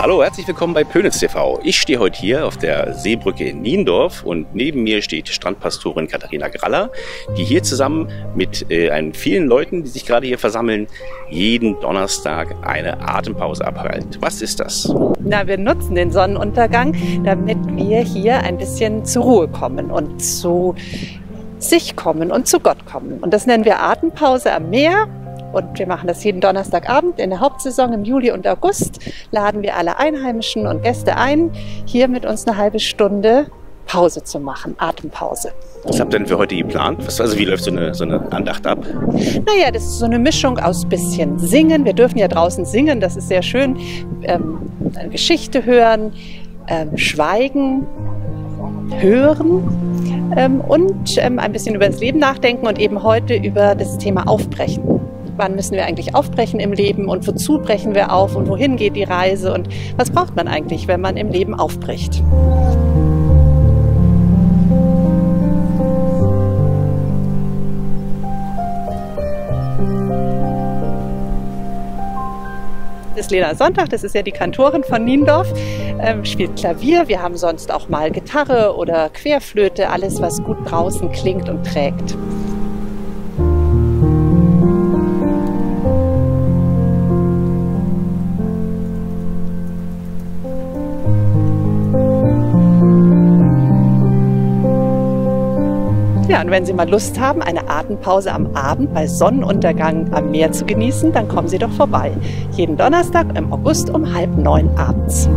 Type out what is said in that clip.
Hallo, herzlich willkommen bei Pönitz TV. Ich stehe heute hier auf der Seebrücke in Niendorf und neben mir steht Strandpastorin Katharina Graller, die hier zusammen mit äh, vielen Leuten, die sich gerade hier versammeln, jeden Donnerstag eine Atempause abhält. Was ist das? Na, wir nutzen den Sonnenuntergang, damit wir hier ein bisschen zur Ruhe kommen und zu sich kommen und zu Gott kommen. Und das nennen wir Atempause am Meer. Und wir machen das jeden Donnerstagabend in der Hauptsaison im Juli und August. Laden wir alle Einheimischen und Gäste ein, hier mit uns eine halbe Stunde Pause zu machen, Atempause. Was habt ihr denn für heute geplant? Was, also wie läuft so eine, so eine Andacht ab? Naja, das ist so eine Mischung aus bisschen Singen. Wir dürfen ja draußen singen, das ist sehr schön. Ähm, eine Geschichte hören, ähm, schweigen, hören ähm, und ähm, ein bisschen über das Leben nachdenken und eben heute über das Thema Aufbrechen wann müssen wir eigentlich aufbrechen im Leben und wozu brechen wir auf und wohin geht die Reise und was braucht man eigentlich, wenn man im Leben aufbricht. Das ist Lena Sonntag, das ist ja die Kantorin von Niendorf, ähm, spielt Klavier. Wir haben sonst auch mal Gitarre oder Querflöte, alles was gut draußen klingt und trägt. Ja, und wenn Sie mal Lust haben, eine Atempause am Abend bei Sonnenuntergang am Meer zu genießen, dann kommen Sie doch vorbei. Jeden Donnerstag im August um halb neun abends.